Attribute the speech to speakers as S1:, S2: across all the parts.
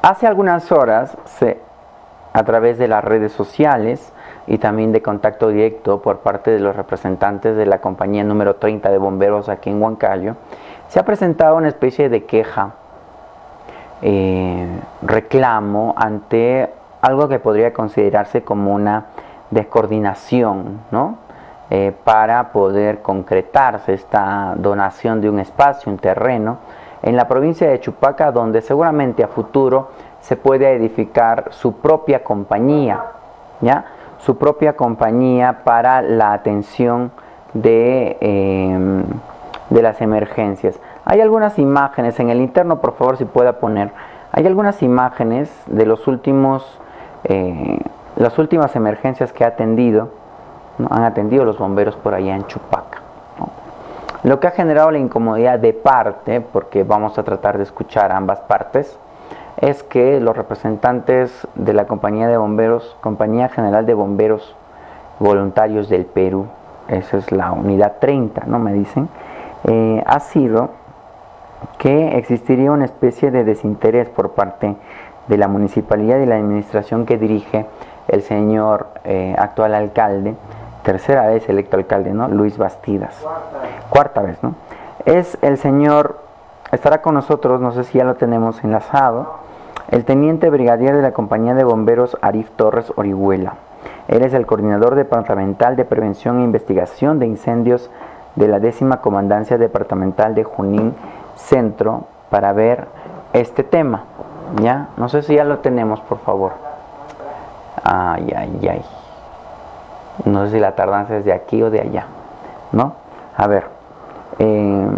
S1: Hace algunas horas, a través de las redes sociales y también de contacto directo por parte de los representantes de la compañía número 30 de bomberos aquí en Huancayo, se ha presentado una especie de queja, eh, reclamo ante algo que podría considerarse como una descoordinación, ¿no? Eh, para poder concretarse esta donación de un espacio, un terreno, en la provincia de Chupaca, donde seguramente a futuro se puede edificar su propia compañía, ¿ya? Su propia compañía para la atención de, em, de las emergencias. Hay algunas imágenes en el interno, por favor, si pueda poner. Hay algunas imágenes de los últimos, eh, las últimas emergencias que ha atendido, han atendido los bomberos por allá en Chupaca. Lo que ha generado la incomodidad de parte, porque vamos a tratar de escuchar ambas partes, es que los representantes de la compañía de bomberos, Compañía General de Bomberos Voluntarios del Perú, esa es la unidad 30, ¿no? Me dicen, eh, ha sido que existiría una especie de desinterés por parte de la municipalidad y la administración que dirige el señor eh, actual alcalde tercera vez electo alcalde, ¿no? Luis Bastidas. Cuarta vez, ¿no? Es el señor, estará con nosotros, no sé si ya lo tenemos enlazado, el teniente brigadier de la compañía de bomberos Arif Torres Orihuela. Él es el coordinador departamental de prevención e investigación de incendios de la décima comandancia departamental de Junín Centro para ver este tema. ¿Ya? No sé si ya lo tenemos, por favor. Ay, ay, ay. No sé si la tardanza es de aquí o de allá, ¿no? A ver, em,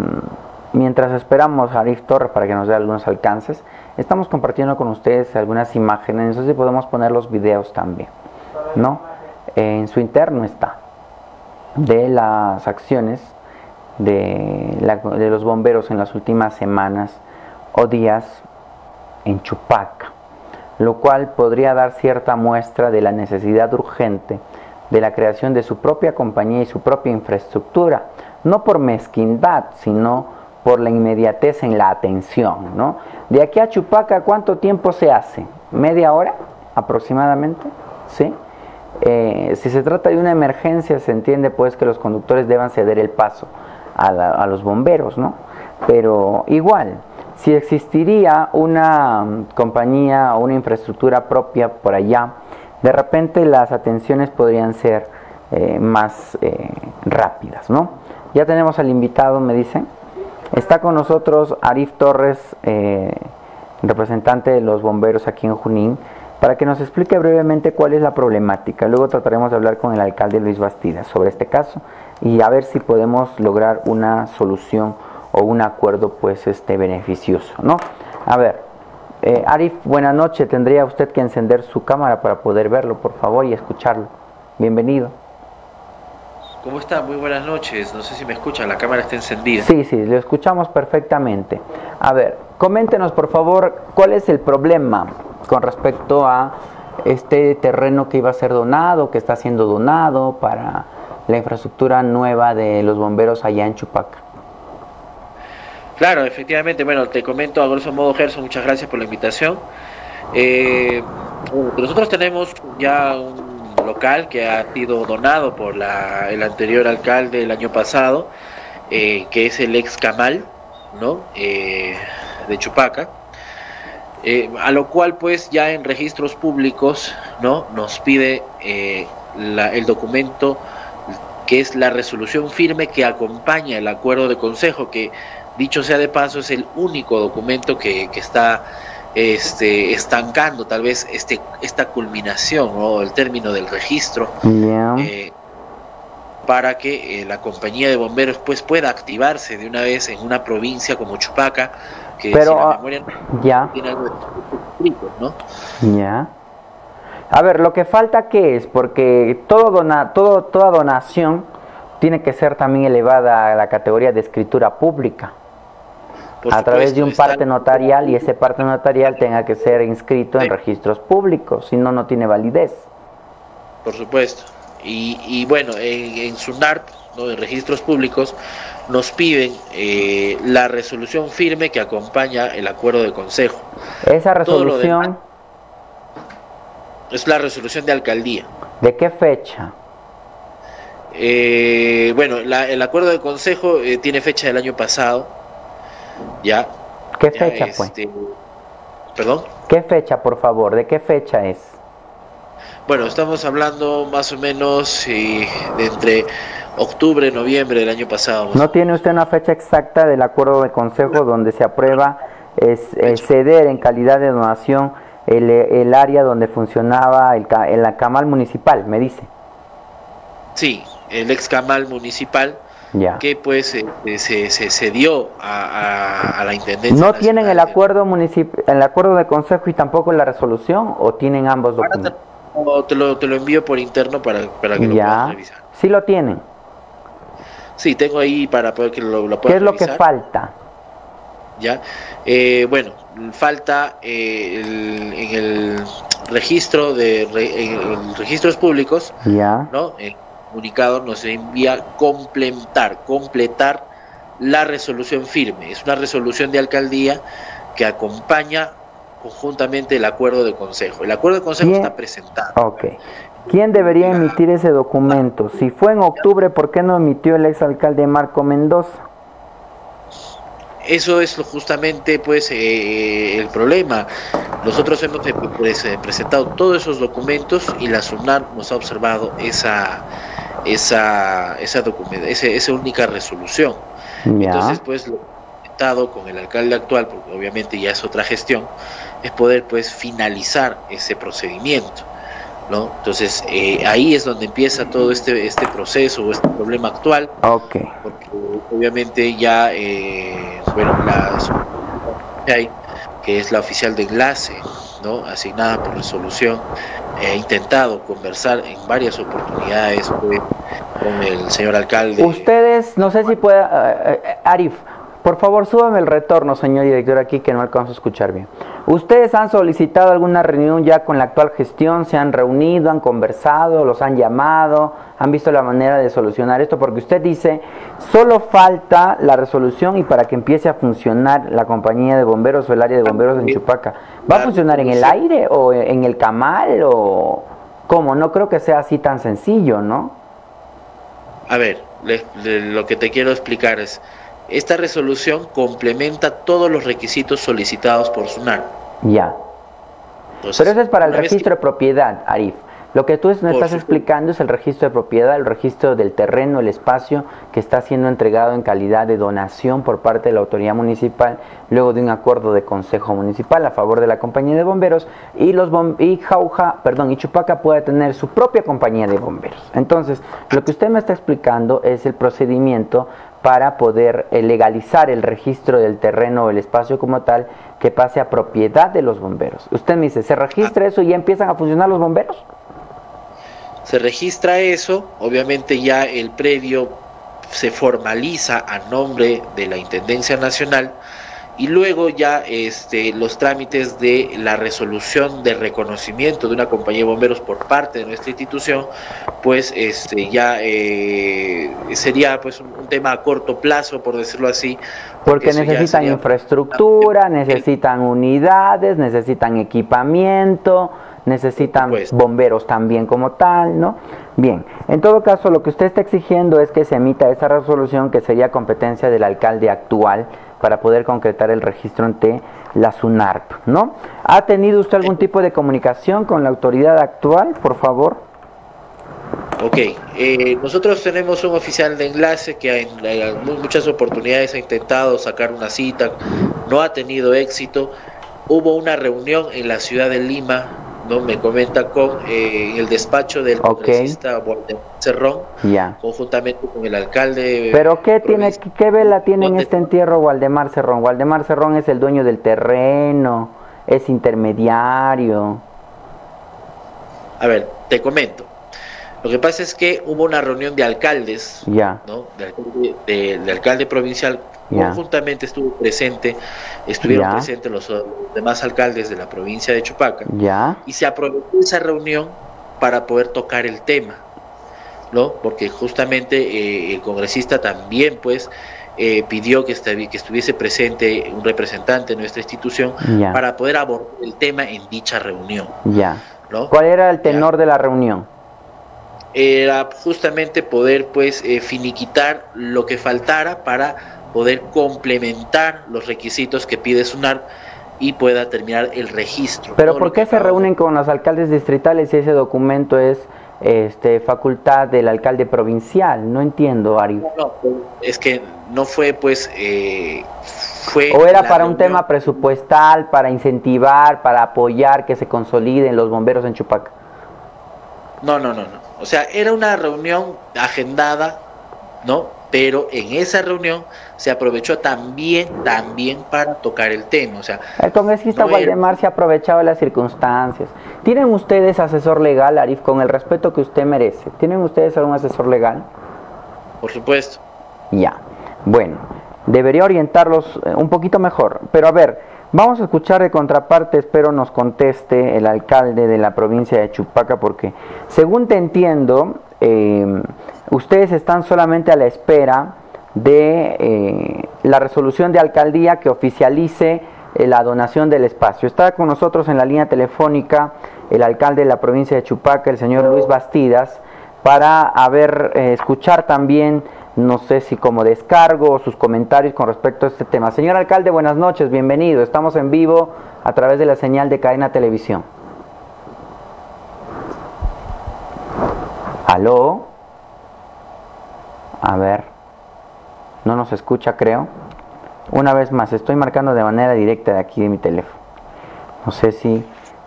S1: mientras esperamos a Arif Torres para que nos dé algunos alcances, estamos compartiendo con ustedes algunas imágenes, no sé si podemos poner los videos también, ¿no? En su interno está, de las acciones de, de los bomberos en las últimas semanas o días en Chupaca, lo cual podría dar cierta muestra de la necesidad urgente de la creación de su propia compañía y su propia infraestructura, no por mezquindad, sino por la inmediatez en la atención. ¿no? De aquí a Chupaca, ¿cuánto tiempo se hace? ¿Media hora aproximadamente? ¿Sí? Eh, si se trata de una emergencia, se entiende pues que los conductores deban ceder el paso a, a los bomberos, ¿no? Pero igual, si existiría una mm, compañía o una infraestructura propia por allá, de repente las atenciones podrían ser eh, más eh, rápidas, ¿no? Ya tenemos al invitado, me dicen. Está con nosotros Arif Torres, eh, representante de los bomberos aquí en Junín, para que nos explique brevemente cuál es la problemática. Luego trataremos de hablar con el alcalde Luis Bastidas sobre este caso y a ver si podemos lograr una solución o un acuerdo pues este beneficioso, ¿no? A ver, eh, Arif, buenas noches. Tendría usted que encender su cámara para poder verlo, por favor, y escucharlo. Bienvenido.
S2: ¿Cómo está? Muy buenas noches. No sé si me escuchan, la cámara está encendida.
S1: Sí, sí, lo escuchamos perfectamente. A ver, coméntenos, por favor, cuál es el problema con respecto a este terreno que iba a ser donado, que está siendo donado para la infraestructura nueva de los bomberos allá en Chupaca.
S2: Claro, efectivamente, bueno, te comento a grosso modo, Gerson, muchas gracias por la invitación. Eh, nosotros tenemos ya un local que ha sido donado por la, el anterior alcalde el año pasado, eh, que es el ex Camal, ¿no? Eh, de Chupaca. a lo cual pues ya en registros públicos no nos pide el documento que es la resolución firme que acompaña el acuerdo de consejo que Dicho sea de paso, es el único documento que, está este, estancando tal vez este, esta culminación o el término del registro eh, para que eh, la compañía de bomberos pues pueda activarse de una vez en una provincia como Chupaca que
S1: Pero, la ah, memoria ya. tiene algo de ¿no? Ya. A ver, lo que falta qué es, porque todo dona, todo, toda donación tiene que ser también elevada a la categoría de escritura pública a través de un parte notarial y ese parte notarial tenga que ser inscrito en registros públicos, si no, no tiene validez.
S2: Por supuesto. Y, y bueno, en, en SUNARP ¿no? de registros públicos, nos piden eh, la resolución firme que acompaña el acuerdo de consejo.
S1: Esa resolución...
S2: Es la resolución de alcaldía.
S1: ¿De qué fecha?
S2: Eh, bueno, el acuerdo de consejo eh, tiene fecha del año pasado. ¿Ya?
S1: ¿Qué fecha, pues?
S2: este, ¿Perdón?
S1: ¿Qué fecha, por favor? ¿De qué fecha es?
S2: Bueno, estamos hablando más o menos eh, de entre octubre, noviembre del año pasado.
S1: ¿No tiene usted una fecha exacta del acuerdo de consejo donde se aprueba es, ceder en calidad de donación el, área donde funcionaba el, el camal municipal, me dice?
S2: Sí, el ex camal municipal que pues eh, se, se, se, dio a, la intendencia.
S1: ¿No tienen el acuerdo el acuerdo de consejo y tampoco la resolución o tienen ambos documentos?
S2: Te, lo, te lo envío por interno para, para que lo puedas revisar.
S1: Sí lo tienen.
S2: Sí, tengo ahí para poder que lo, lo
S1: ¿Qué es lo que falta?
S2: Ya, eh, bueno, falta eh, en el registro de en registros públicos,
S1: ya.
S2: ¿no? Comunicado nos envía complementar, completar la resolución firme. Es una resolución de alcaldía que acompaña conjuntamente el acuerdo de consejo. El acuerdo de consejo está presentado.
S1: Ok. ¿Quién debería emitir ese documento? Si fue en octubre, ¿por qué no emitió el exalcalde Marco Mendoza?
S2: Eso es justamente pues eh, el problema. Nosotros hemos eh, pues, eh, presentado todos esos documentos y la SUNAR nos ha observado esa esa esa, esa única resolución. Entonces pues lo he con el alcalde actual, porque obviamente ya es otra gestión, es poder pues finalizar ese procedimiento. ¿no? Entonces ahí es donde empieza todo este este proceso o este problema actual.
S1: Okay.
S2: Porque obviamente ya bueno, la que es la oficial de enlace, ¿no? asignada por resolución, he intentado conversar en varias oportunidades con el señor alcalde.
S1: Ustedes, no sé si pueda, eh, eh, Arif, por favor, súbame el retorno, señor director, aquí que no alcanzo a escuchar bien. ¿Ustedes han solicitado alguna reunión ya con la actual gestión? ¿Se han reunido, han conversado, los han llamado? ¿Han visto la manera de solucionar esto? Porque usted dice, solo falta la resolución y para que empiece a funcionar la compañía de bomberos o el área de bomberos en Chupaca. ¿Va a funcionar en el aire o en el camal o cómo? No creo que sea así tan sencillo, ¿no?
S2: A ver, lo que te quiero explicar es esta resolución complementa todos los requisitos solicitados por SUNAR.
S1: Ya. Pero eso es para el registro de propiedad, Arif. Lo que tú me estás explicando es el registro de propiedad, el registro del terreno, el espacio que está siendo entregado en calidad de donación por parte de la autoridad municipal, luego de un acuerdo de consejo municipal a favor de la compañía de bomberos y los y Jauja, perdón, y Chupaca puede tener su propia compañía de bomberos. Entonces, lo que usted me está explicando es el procedimiento para poder eh, legalizar el registro del terreno o el espacio como tal que pase a propiedad de los bomberos. Usted me dice, ¿se registra eso y ya empiezan a funcionar los bomberos?
S2: Se registra eso, obviamente ya el predio se formaliza a nombre de la Intendencia Nacional y luego ya este, los trámites de la resolución de reconocimiento de una compañía de bomberos por parte de nuestra institución, pues este, ya eh, sería pues un, tema a corto plazo, por decirlo así.
S1: Porque, necesitan infraestructura, necesitan unidades, necesitan equipamiento, necesitan bomberos también como tal, ¿no? Bien, en todo caso lo que usted está exigiendo es que se emita esa resolución que sería competencia del alcalde actual para poder concretar el registro ante la SUNARP, ¿no? ¿Ha tenido usted algún tipo de comunicación con la autoridad actual, por favor?
S2: Ok, eh, nosotros tenemos un oficial de enlace que en, muchas oportunidades ha intentado sacar una cita, no ha tenido éxito. Hubo una reunión en la ciudad de Lima ¿no? Me comenta con eh, el despacho del congresista Cerrón, conjuntamente con el alcalde.
S1: ¿Pero qué, tiene, qué vela tiene en este entierro Waldemar Cerrón? Waldemar Cerrón es el dueño del terreno, es intermediario.
S2: A ver, te comento. Lo que pasa es que hubo una reunión de alcaldes,
S1: ya.
S2: ¿no? de alcalde provincial Conjuntamente estuvo presente, estuvieron presentes los, demás alcaldes de la provincia de Chupaca. Y se aprovechó esa reunión para poder tocar el tema. ¿no? Porque justamente eh, el congresista también, pues, eh, pidió que, que, estuviese presente un representante de nuestra institución para poder abordar el tema en dicha reunión.
S1: Ya. ¿Cuál era el tenor de la reunión?
S2: Era justamente poder, pues, eh, finiquitar lo que faltara para poder complementar los requisitos que pide SUNAR y pueda terminar el registro.
S1: Pero ¿por qué se reúnen con los alcaldes distritales si ese documento es este, facultad del alcalde provincial. No entiendo, Ari.
S2: No, es que no fue, pues, eh, fue...
S1: ¿O era para un tema presupuestal, para incentivar, para apoyar que se consoliden los bomberos en Chupaca?
S2: No, no, no, no. O sea, era una reunión agendada, ¿no? pero en esa reunión se aprovechó también, también para tocar el tema. O sea,
S1: el congresista Waldemar se ha aprovechado de las circunstancias. ¿Tienen ustedes asesor legal, Arif, con el respeto que usted merece? ¿Tienen ustedes algún asesor legal?
S2: Por supuesto.
S1: Ya, bueno, debería orientarlos eh, un poquito mejor. Pero a ver, vamos a escuchar de contraparte, espero nos conteste el alcalde de la provincia de Chupaca, porque según te entiendo, eh, ustedes están solamente a la espera de eh, la resolución de alcaldía que oficialice la donación del espacio. Está con nosotros en la línea telefónica el alcalde de la provincia de Chupaca, el señor Luis Bastidas, para haber, escuchar también, no sé si como descargo o sus comentarios con respecto a este tema. Señor alcalde, buenas noches, bienvenido. Estamos en vivo a través de la señal de cadena televisión. ¿Aló? A ver. No nos escucha, creo. Una vez más, estoy marcando de manera directa de aquí de mi teléfono. No sé si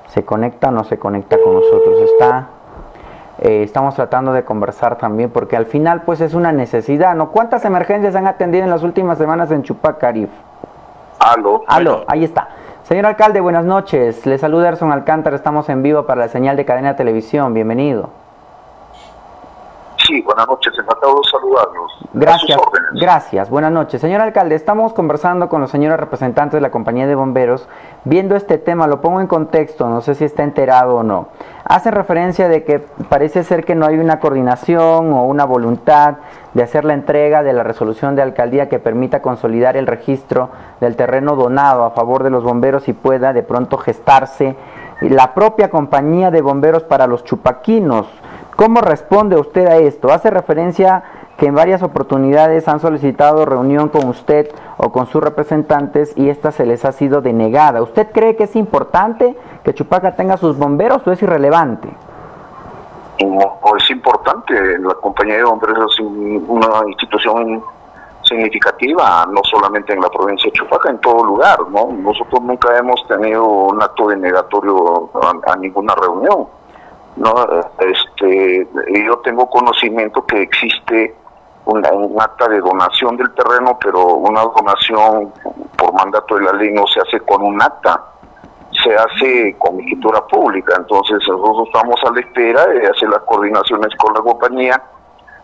S1: se conecta o no se conecta con nosotros. Está, eh, estamos tratando de conversar también porque al final pues es una necesidad, ¿no? ¿Cuántas emergencias han atendido en las últimas semanas en Chupacarif?
S3: Aló.
S1: Aló, ahí está. Señor alcalde, buenas noches. Le saluda Erson Alcántara. Estamos en vivo para la señal de cadena de televisión. Bienvenido.
S3: Sí, buenas noches, encantado de saludarlos.
S1: Gracias, gracias, buenas noches. Señor alcalde, estamos conversando con los señores representantes de la compañía de bomberos, viendo este tema, lo pongo en contexto, no sé si está enterado o no. Hace referencia de que parece ser que no hay una coordinación o una voluntad de hacer la entrega de la resolución de alcaldía que permita consolidar el registro del terreno donado a favor de los bomberos y pueda de pronto gestarse la propia compañía de bomberos para los chupaquinos ¿Cómo responde usted a esto? Hace referencia que en varias oportunidades han solicitado reunión con usted o con sus representantes y esta se les ha sido denegada. ¿Usted cree que es importante que Chupaca tenga sus bomberos o es irrelevante?
S3: No, es importante. La compañía de bomberos es una institución significativa, no solamente en la provincia de Chupaca, en todo lugar. ¿no? Nosotros nunca hemos tenido un acto denegatorio a ninguna reunión. No este yo tengo conocimiento que existe un acta de donación del terreno pero una donación por mandato de la ley no se hace con un acta se hace con escritura pública. Entonces nosotros estamos a la espera de hacer las coordinaciones con la compañía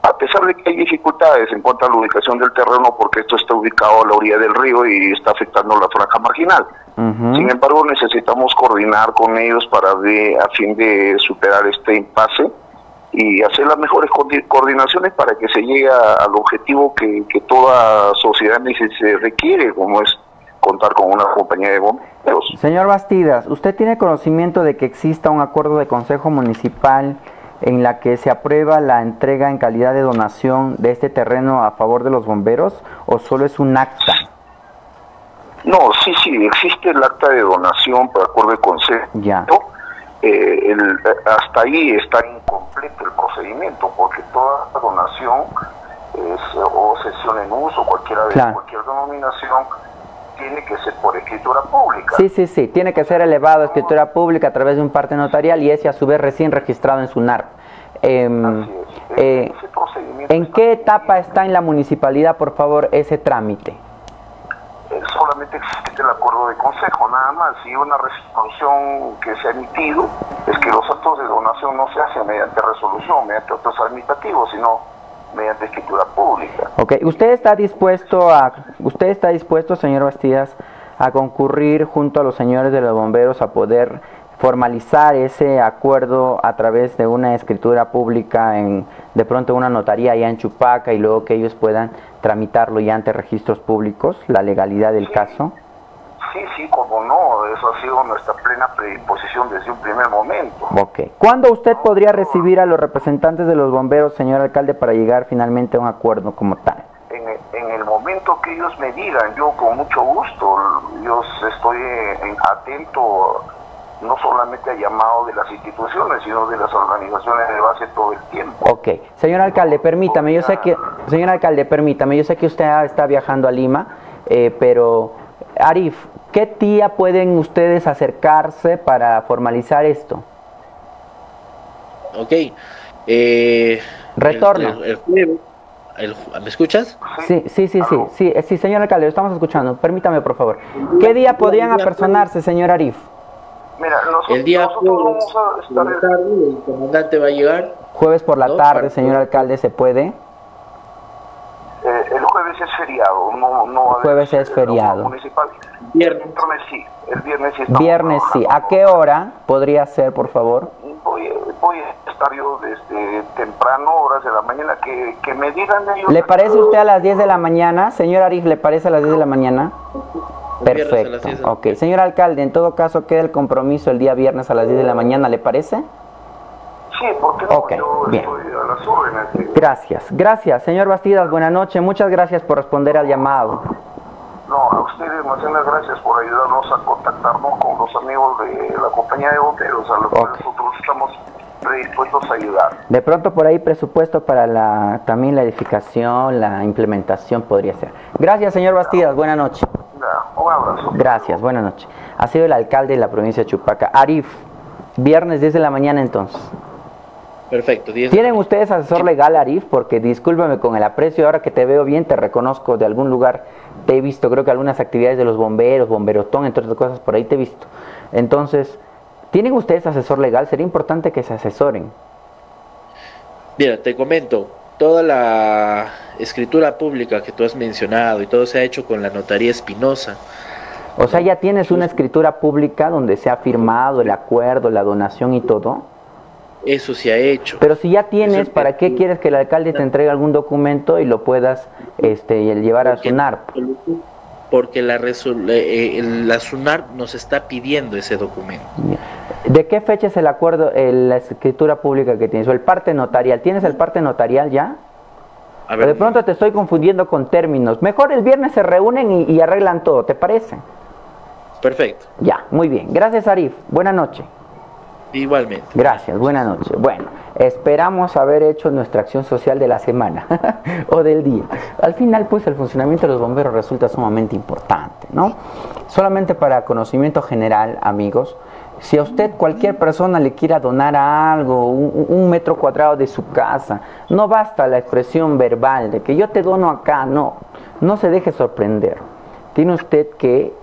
S3: a pesar de que hay dificultades en cuanto a la ubicación del terreno, porque esto está ubicado a la orilla del río y está afectando la franja marginal. Sin embargo, necesitamos coordinar con ellos para de, a fin de superar este impasse y hacer las mejores coordinaciones para que se llegue al objetivo que, que toda sociedad se requiere, como es contar con una compañía de bomberos.
S1: Señor Bastidas, ¿usted tiene conocimiento de que exista un acuerdo de Consejo Municipal en la que se aprueba la entrega en calidad de donación de este terreno a favor de los bomberos o solo es un acta?
S3: No, sí, sí, existe el acta de donación por acuerdo de consejo.
S1: Ya.
S3: Eh, hasta ahí está incompleto el procedimiento porque toda donación o sesión en uso, cualquiera de cualquier denominación, tiene que ser por escritura pública.
S1: Sí, sí, sí, tiene que ser elevado a escritura pública a través de un parte notarial y ese a su vez recién registrado en SUNAR. Em, eh, ¿En qué etapa está en la municipalidad, por favor, ese trámite?
S3: Eh, solamente existe el acuerdo de consejo, nada más, y una resolución que se ha emitido es que los actos de donación no se hacen mediante resolución, mediante actos administrativos, sino mediante escritura pública.
S1: Ok, ¿usted está dispuesto a, usted está dispuesto, señor Bastidas, a concurrir junto a los señores de los bomberos a poder formalizar ese acuerdo a través de una escritura pública en de pronto una notaría allá en Chupaca y luego que ellos puedan tramitarlo ya ante registros públicos, la legalidad del caso?
S3: Sí, sí, como no, eso ha sido nuestra plena predisposición desde un primer momento.
S1: Ok. ¿Cuándo usted podría recibir a los representantes de los bomberos, señor alcalde, para llegar finalmente a un acuerdo como tal?
S3: En, en el momento que ellos me digan, yo con mucho gusto, yo estoy en, atento no solamente a llamado de las instituciones, sino de las organizaciones de base todo el tiempo.
S1: Ok. Señor alcalde, permítame, yo sé que, señor alcalde, permítame, yo sé que usted está viajando a Lima, eh, pero Arif, ¿qué día pueden ustedes acercarse para formalizar esto?
S2: Ok. Eh,
S1: Retorno.
S2: ¿Me escuchas?
S1: Sí, sí, sí, sí, sí, sí, señor alcalde, lo estamos escuchando. Permítame, por favor. ¿Qué día podrían apersonarse, señor Arif?
S3: Mira, nosotros,
S2: el día
S3: jueves,
S2: por la tarde, el comandante va a llegar.
S1: Jueves por la tarde, señor alcalde, ¿se puede?
S3: Eh, el jueves es feriado, no, no
S1: el jueves es feriado.
S3: Municipal. Viernes. sí, el viernes sí.
S1: Viernes sí. ¿A qué hora podría ser, por favor?
S3: Voy, voy a estar yo desde temprano, horas de la mañana, que, que me digan ellos.
S1: ¿Le parece usted a las 10 de la mañana? Señor Arif, ¿le parece a las 10 de la mañana? Perfecto. Ok, señor alcalde, en todo caso queda el compromiso el día viernes a las 10 de la mañana, ¿le parece?
S3: Sí, porque no, bien. a las órdenes.
S1: Gracias, gracias, señor Bastidas, buenas noches, muchas gracias por responder al llamado.
S3: No, a ustedes muchas gracias por ayudarnos a contactarnos con los amigos de la compañía de bomberos, a los que nosotros estamos predispuestos a ayudar.
S1: De pronto por ahí presupuesto para la también la edificación, la implementación podría ser. Gracias, señor Bastidas, buenas noches.
S3: Un abrazo.
S1: Gracias, buenas noches. Ha sido el alcalde de la provincia de Chupaca. Arif, viernes 10 de la mañana entonces.
S2: Perfecto.
S1: ¿Tienen ustedes asesor legal, Arif? Porque discúlpame con el aprecio, ahora que te veo bien, te reconozco de algún lugar, te he visto, creo que algunas actividades de los bomberos, bomberotón, entre otras cosas, por ahí te he visto. Entonces, ¿tienen ustedes asesor legal? Sería importante que se asesoren.
S2: Mira, te comento, toda la escritura pública que tú has mencionado y todo se ha hecho con la notaría Espinosa.
S1: O sea, ya tienes una escritura pública donde se ha firmado el acuerdo, la donación y todo.
S2: Eso se ha hecho.
S1: Pero si ya tienes, ¿para qué quieres que el alcalde te entregue algún documento y lo puedas este, llevar a SUNAR?
S2: Porque la, eh, la SUNAR nos está pidiendo ese documento.
S1: ¿De qué fecha es el acuerdo, la escritura pública que tienes? ¿O el parte notarial? ¿Tienes el parte notarial ya? A ver, de pronto te estoy confundiendo con términos. Mejor el viernes se reúnen y, y arreglan todo, ¿te parece?
S2: Perfecto.
S1: Ya, muy bien. Gracias, Arif. Buenas noches.
S2: Igualmente.
S1: Gracias, buenas noches. Bueno, esperamos haber hecho nuestra acción social de la semana o del día. Al final, pues el funcionamiento de los bomberos resulta sumamente importante, ¿no? Solamente para conocimiento general, amigos, si a usted cualquier persona le quiera donar algo, un, metro cuadrado de su casa, no basta la expresión verbal de que yo te dono acá, no, no se deje sorprender. Tiene usted que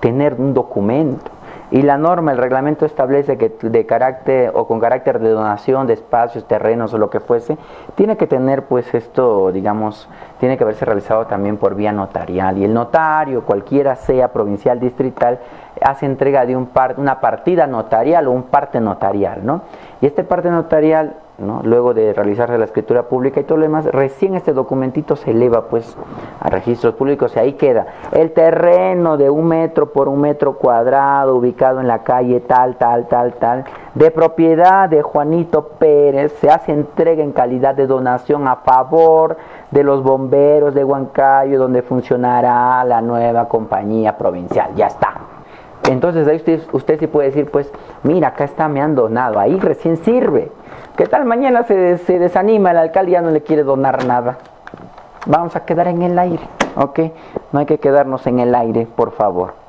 S1: tener un documento. Y la norma, el reglamento establece que de carácter o con carácter de donación de espacios, terrenos o lo que fuese, tiene que tener pues esto, digamos, tiene que haberse realizado también por vía notarial. Y el notario, cualquiera sea provincial, distrital, hace entrega de un par, una partida notarial o un parte notarial, ¿no? Y este parte notarial Luego de realizarse la escritura pública y todo lo demás, recién este documentito se eleva pues a registros públicos y ahí queda el terreno de un metro por un metro cuadrado ubicado en la calle tal, tal, tal, tal, de propiedad de Juanito Pérez, se hace entrega en calidad de donación a favor de los bomberos de Huancayo, donde funcionará la nueva compañía provincial. Ya está. Entonces ahí usted, usted sí puede decir, pues, mira, acá está, me han donado, ahí recién sirve. ¿Qué tal mañana se, se desanima, el alcalde ya no le quiere donar nada? Vamos a quedar en el aire, ¿ok? No hay que quedarnos en el aire, por favor.